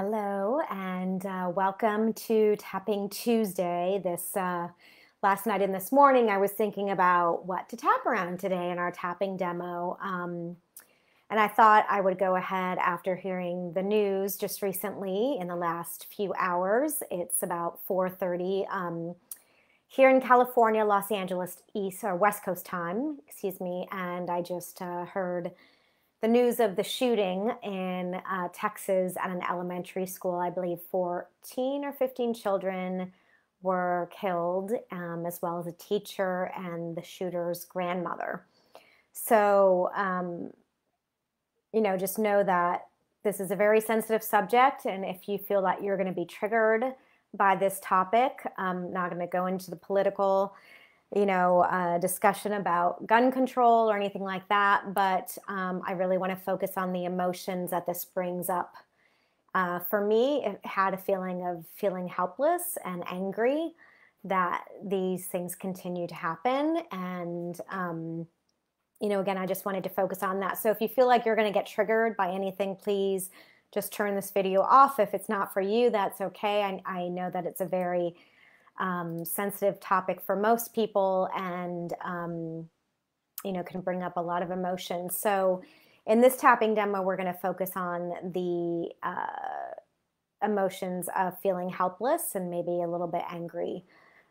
Hello, and uh, welcome to Tapping Tuesday. This uh, last night and this morning, I was thinking about what to tap around today in our tapping demo. Um, and I thought I would go ahead after hearing the news just recently in the last few hours. It's about 4:30 um, here in California, Los Angeles East or West Coast time, excuse me. And I just uh, heard the news of the shooting in uh, Texas at an elementary school. I believe 14 or 15 children were killed, um, as well as a teacher and the shooter's grandmother. So, um, you know, just know that this is a very sensitive subject. And if you feel that you're going to be triggered by this topic, I'm not going to go into the political you know, a discussion about gun control or anything like that, but um, I really want to focus on the emotions that this brings up. Uh, for me, it had a feeling of feeling helpless and angry that these things continue to happen. And, um, you know, again, I just wanted to focus on that. So if you feel like you're going to get triggered by anything, please just turn this video off. If it's not for you, that's okay. I, I know that it's a very um, sensitive topic for most people and um, you know can bring up a lot of emotions. So in this tapping demo we're going to focus on the uh, emotions of feeling helpless and maybe a little bit angry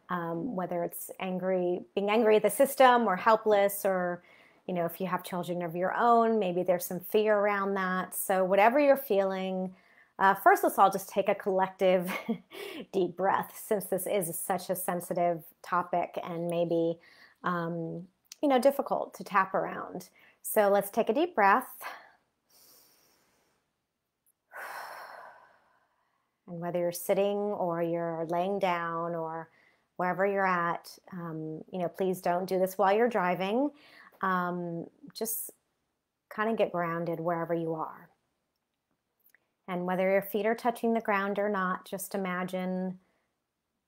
um, whether it's angry being angry at the system or helpless or you know if you have children of your own maybe there's some fear around that. So whatever you're feeling uh, first, let's all just take a collective deep breath since this is such a sensitive topic and maybe, um, you know, difficult to tap around. So let's take a deep breath. And whether you're sitting or you're laying down or wherever you're at, um, you know, please don't do this while you're driving. Um, just kind of get grounded wherever you are. And whether your feet are touching the ground or not, just imagine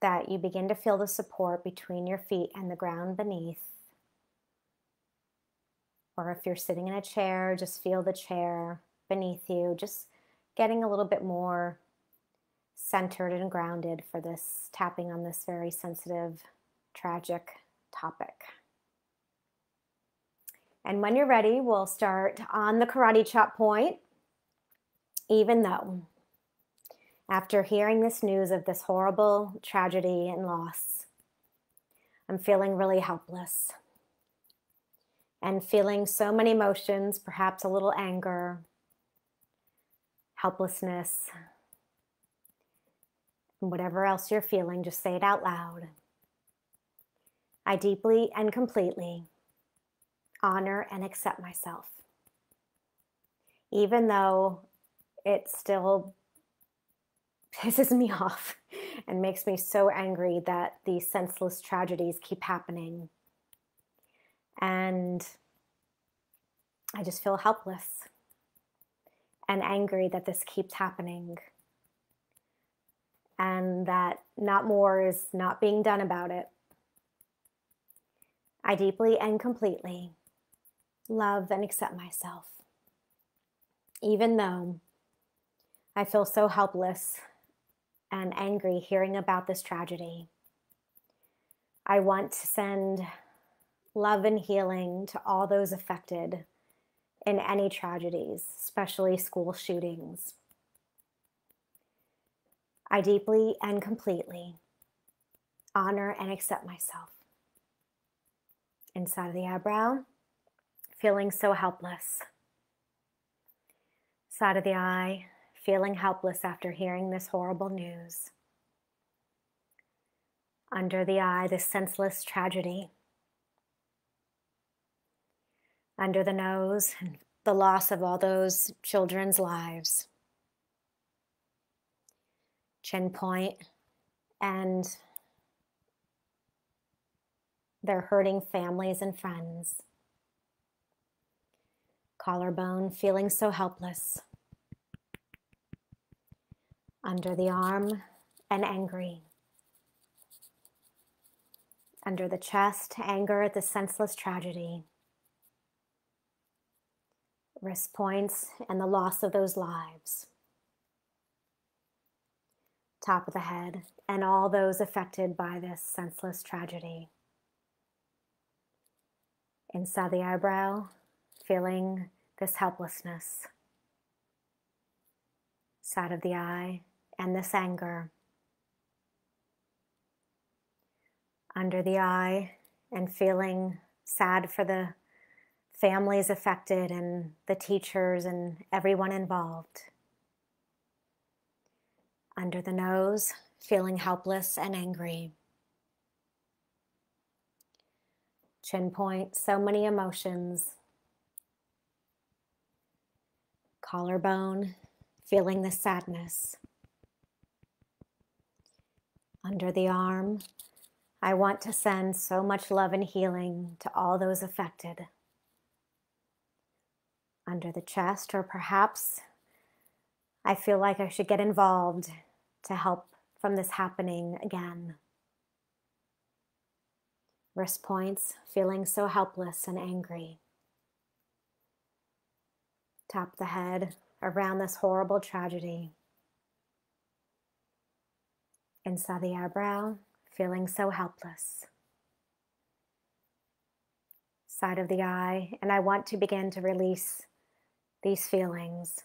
that you begin to feel the support between your feet and the ground beneath. Or if you're sitting in a chair, just feel the chair beneath you, just getting a little bit more centered and grounded for this tapping on this very sensitive, tragic topic. And when you're ready, we'll start on the karate chop point even though, after hearing this news of this horrible tragedy and loss, I'm feeling really helpless and feeling so many emotions, perhaps a little anger, helplessness, whatever else you're feeling, just say it out loud. I deeply and completely honor and accept myself. Even though it still pisses me off and makes me so angry that these senseless tragedies keep happening. And I just feel helpless and angry that this keeps happening and that not more is not being done about it. I deeply and completely love and accept myself, even though I feel so helpless and angry hearing about this tragedy. I want to send love and healing to all those affected in any tragedies, especially school shootings. I deeply and completely honor and accept myself. Inside of the eyebrow, feeling so helpless. Side of the eye, feeling helpless after hearing this horrible news. Under the eye, this senseless tragedy. Under the nose, the loss of all those children's lives. Chin point, and their hurting families and friends. Collarbone, feeling so helpless under the arm and angry. Under the chest, anger at the senseless tragedy. Wrist points and the loss of those lives. top of the head, and all those affected by this senseless tragedy. Inside the eyebrow, feeling this helplessness. Side of the eye, and this anger. Under the eye, and feeling sad for the families affected and the teachers and everyone involved. Under the nose, feeling helpless and angry. Chin point, so many emotions. Collarbone, feeling the sadness. Under the arm, I want to send so much love and healing to all those affected. Under the chest, or perhaps I feel like I should get involved to help from this happening again. Wrist points, feeling so helpless and angry. Top the head around this horrible tragedy. Inside the eyebrow, feeling so helpless. Side of the eye, and I want to begin to release these feelings.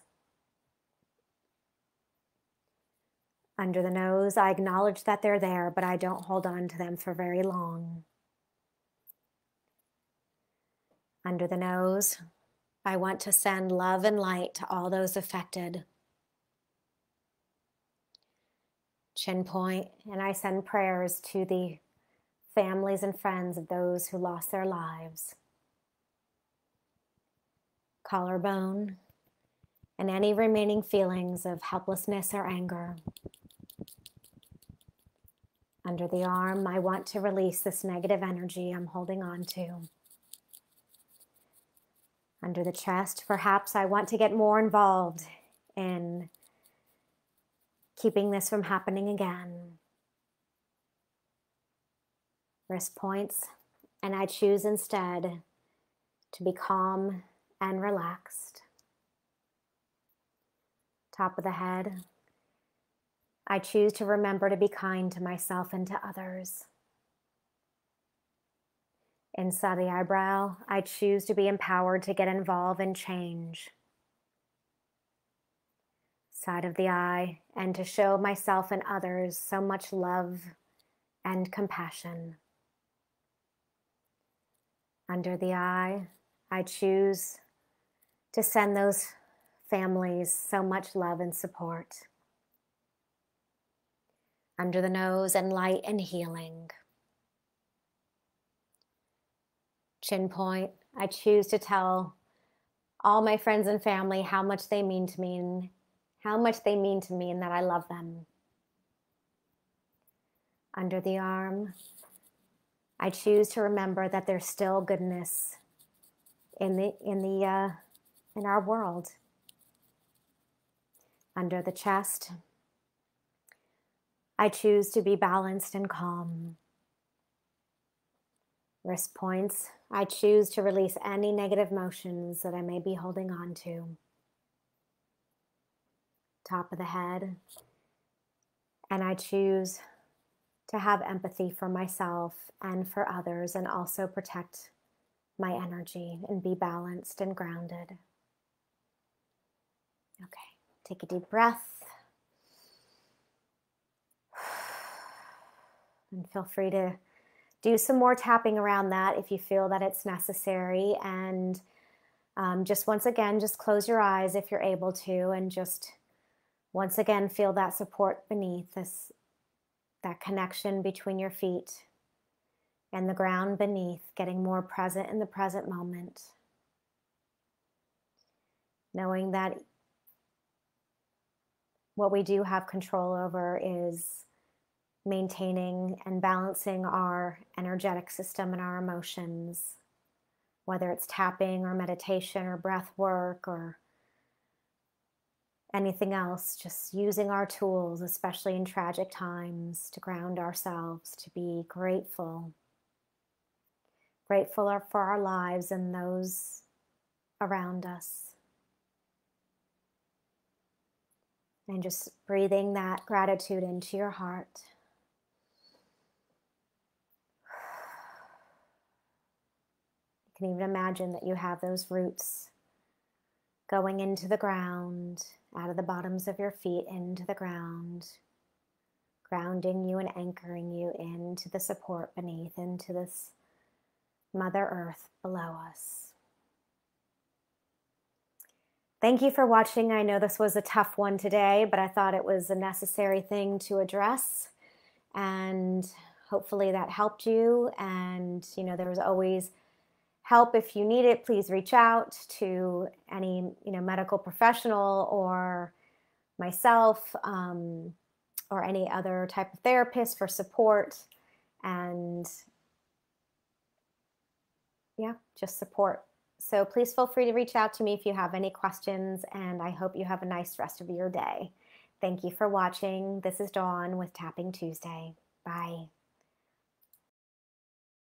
Under the nose, I acknowledge that they're there, but I don't hold on to them for very long. Under the nose, I want to send love and light to all those affected. Chin point, and I send prayers to the families and friends of those who lost their lives. Collarbone, and any remaining feelings of helplessness or anger. Under the arm, I want to release this negative energy I'm holding on to. Under the chest, perhaps I want to get more involved in keeping this from happening again. Wrist points, and I choose instead to be calm and relaxed. Top of the head, I choose to remember to be kind to myself and to others. Inside the eyebrow, I choose to be empowered to get involved and change side of the eye and to show myself and others so much love and compassion. Under the eye, I choose to send those families so much love and support. Under the nose and light and healing. Chin point, I choose to tell all my friends and family how much they mean to me how much they mean to me and that I love them. Under the arm, I choose to remember that there's still goodness in the in the uh, in our world. Under the chest, I choose to be balanced and calm. Wrist points, I choose to release any negative motions that I may be holding on to top of the head. And I choose to have empathy for myself and for others and also protect my energy and be balanced and grounded. Okay, take a deep breath. And feel free to do some more tapping around that if you feel that it's necessary. And um, just once again, just close your eyes if you're able to and just once again, feel that support beneath this, that connection between your feet and the ground beneath, getting more present in the present moment. Knowing that what we do have control over is maintaining and balancing our energetic system and our emotions, whether it's tapping or meditation or breath work or anything else, just using our tools, especially in tragic times, to ground ourselves, to be grateful. Grateful for our lives and those around us. And just breathing that gratitude into your heart. You can even imagine that you have those roots going into the ground, out of the bottoms of your feet into the ground, grounding you and anchoring you into the support beneath, into this Mother Earth below us. Thank you for watching. I know this was a tough one today, but I thought it was a necessary thing to address. And hopefully that helped you. And, you know, there was always help. If you need it please reach out to any you know medical professional or myself um, or any other type of therapist for support. And yeah just support. So please feel free to reach out to me if you have any questions and i hope you have a nice rest of your day. Thank you for watching. This is dawn with tapping tuesday. Bye